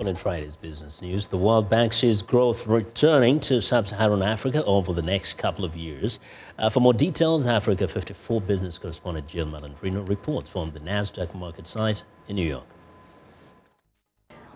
In Friday's business news, the World Bank sees growth returning to sub-Saharan Africa over the next couple of years. Uh, for more details, Africa 54 business correspondent Jill Malandrino reports from the NASDAQ market site in New York.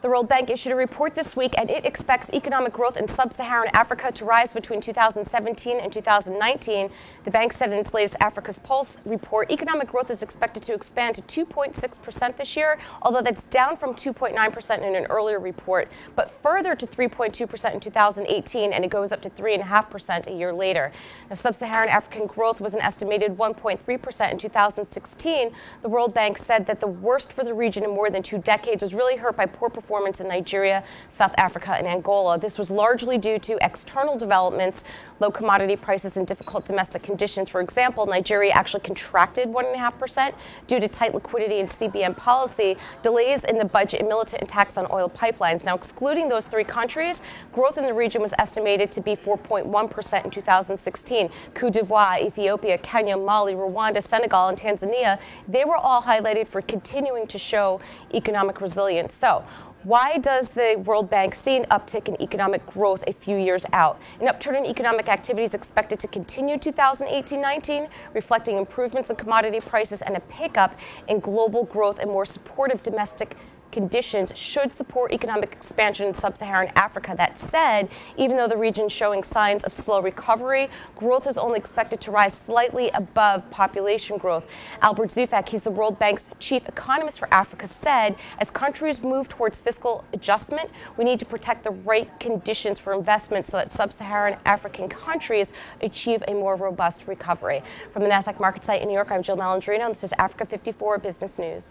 The World Bank issued a report this week and it expects economic growth in sub-Saharan Africa to rise between 2017 and 2019. The bank said in its latest Africa's Pulse report, economic growth is expected to expand to 2.6% this year, although that's down from 2.9% in an earlier report, but further to 3.2% in 2018 and it goes up to 3.5% a year later. Now, sub-Saharan African growth was an estimated 1.3% in 2016. The World Bank said that the worst for the region in more than two decades was really hurt by poor performance performance in Nigeria, South Africa, and Angola. This was largely due to external developments, low commodity prices, and difficult domestic conditions. For example, Nigeria actually contracted 1.5% due to tight liquidity and CBN policy, delays in the budget, and militant attacks on oil pipelines. Now, excluding those three countries, growth in the region was estimated to be 4.1% in 2016. Cote d'Ivoire, Ethiopia, Kenya, Mali, Rwanda, Senegal, and Tanzania, they were all highlighted for continuing to show economic resilience. So, why does the World Bank see an uptick in economic growth a few years out? An upturn in economic activity is expected to continue 2018-19, reflecting improvements in commodity prices and a pickup in global growth and more supportive domestic conditions should support economic expansion in sub-Saharan Africa. That said, even though the region is showing signs of slow recovery, growth is only expected to rise slightly above population growth. Albert Zeufack, he's the World Bank's chief economist for Africa, said, as countries move towards fiscal adjustment, we need to protect the right conditions for investment so that sub-Saharan African countries achieve a more robust recovery. From the NASDAQ market site in New York, I'm Jill Malandrino, and this is Africa 54 Business News.